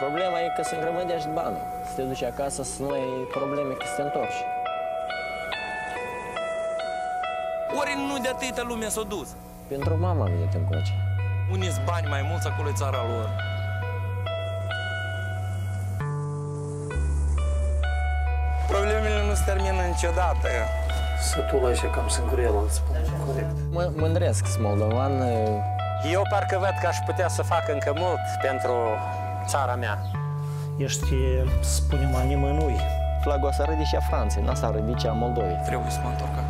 Problema e că se îngrămădești banul. Să te duci acasă să nu ai probleme că să te întorci. Ori nu de atâta lumea s-a dus. Pentru mama am venit încoace. Unii bani mai mulți, acolo e țara lor. Problemele nu se termină niciodată. Sătul așa cam sângurel, îți spun corect. Mă mândresc, sunt moldovan. Eu parcă văd că aș putea să fac încă mult pentru țara mea. Ești, să spunem, a nimănui. Flagul ăsta ridice a Franței, n-asta ridice a Moldovei. Trebuie să mă întorc acasă.